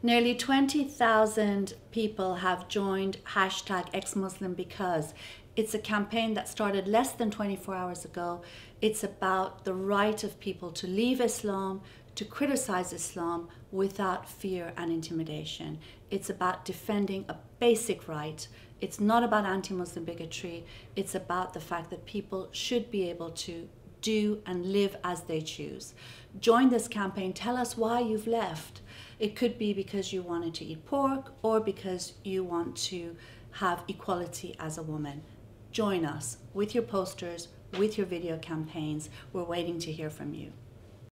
Nearly 20,000 people have joined hashtag ex-Muslim because it's a campaign that started less than 24 hours ago. It's about the right of people to leave Islam, to criticize Islam without fear and intimidation. It's about defending a basic right. It's not about anti Muslim bigotry. It's about the fact that people should be able to do and live as they choose. Join this campaign. Tell us why you've left. It could be because you wanted to eat pork or because you want to have equality as a woman. Join us with your posters, with your video campaigns. We're waiting to hear from you.